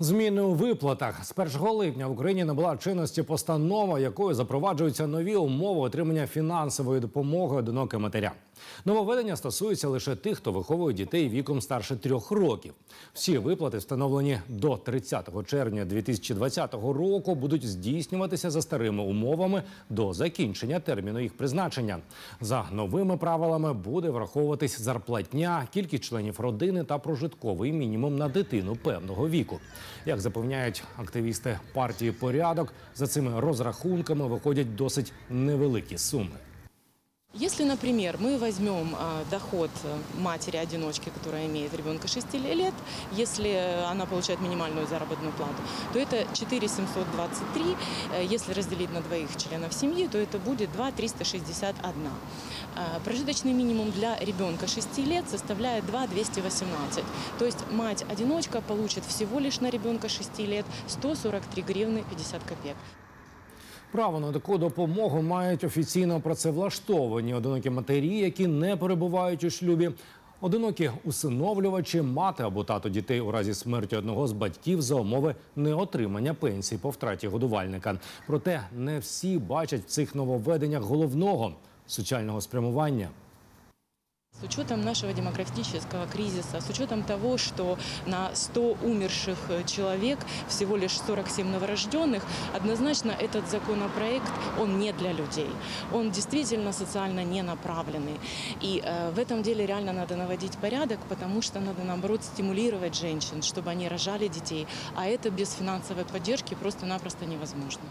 Зміни у виплатах з 1 липня в Україні набула чинності постанова, якою запроваджуються нові умови отримання фінансової допомоги одиноким матерям. Нововведення стосується лише тих, хто виховує дітей віком старше трьох років. Всі виплати, встановлені до 30 червня 2020 року, будуть здійснюватися за старими умовами до закінчення терміну їх призначення. За новими правилами буде враховуватись зарплатня, кількість членів родини та прожитковий мінімум на дитину певного віку. Як запевняють активісти партії порядок, за цими розрахунками виходять досить невеликі суми. Если, например, мы возьмем а, доход э, матери-одиночки, которая имеет ребенка 6 лет, если э, она получает минимальную заработную плату, то это 4723. Э, Если разделить на двоих членов семьи, то это будет 2361. А, Прожиточный минимум для ребенка 6 лет составляет 2218. То есть мать-одиночка получит всего лишь на ребенка 6 лет 143 гривны 50 копеек. Право на таку допомогу мають офіційно працевлаштовані одинокі матері, які не перебувають у шлюбі. Одинокі усиновлювачі, мати або тато дітей у разі смерті одного з батьків за умови неотримання пенсії по втраті годувальника. Проте не всі бачать в цих нововведеннях головного соціального спрямування. С учетом нашего демографического кризиса, с учетом того, что на 100 умерших э, человек всего лишь 47 новорожденных, однозначно этот законопроект, он не для людей. Он действительно социально не направленный. И э, в этом деле реально надо наводить порядок, потому что надо, наоборот, стимулировать женщин, чтобы они рожали детей. А это без финансовой поддержки просто-напросто невозможно.